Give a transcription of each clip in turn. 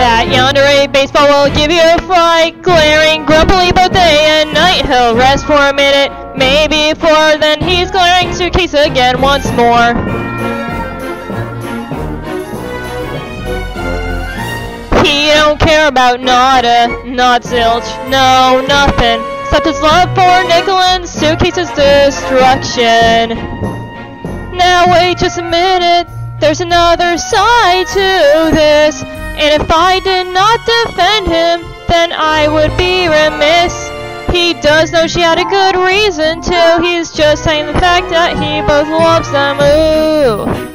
That yandere baseball will give you a fright, glaring grumpily both day and night. He'll rest for a minute, maybe four, then he's glaring suitcase again once more. He don't care about nada, not zilch, no, nothing. Except his love for nickel and suitcase's destruction. Now wait just a minute, there's another side to this. And if I did not defend him, then I would be remiss. He does know she had a good reason to. He's just saying the fact that he both loves them. Ooh.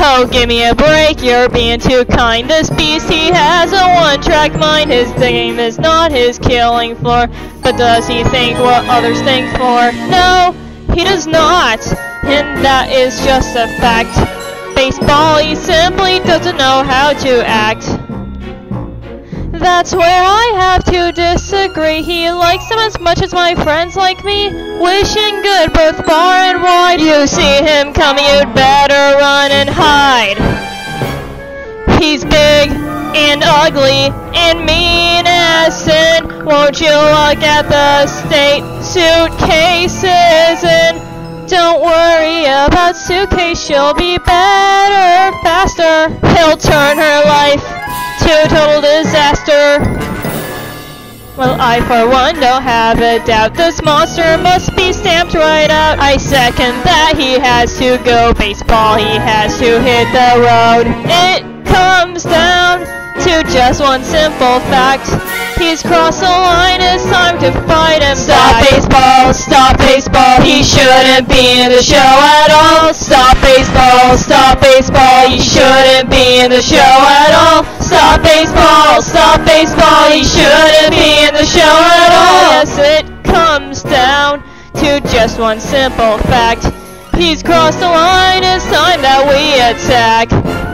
Oh, give me a break, you're being too kind. This beast, he has a one-track mind. His game is not his killing floor. But does he think what others think for? No, he does not. And that is just a fact. Baseball, he simply doesn't know how to act. That's where I have to disagree. He likes them as much as my friends like me. Wishing good both far and wide. You see him coming, you'd better run and hide. He's big and ugly and mean as sin. Won't you look at the state suitcases don't worry about suitcase. She'll be better, faster. He'll turn her life to total disaster. Well, I for one don't have a doubt this monster must be stamped right out. I second that he has to go baseball, he has to hit the road. It comes down to just one simple fact. He's crossed the line, it's time to fight him Stop back. baseball, stop baseball, he shouldn't be in the show at all. Stop baseball, stop baseball, he shouldn't be in the show at all. Stop baseball, stop baseball, he shouldn't be in the show at all. Yes, it comes down to just one simple fact. He's crossed the line, it's time that we attack.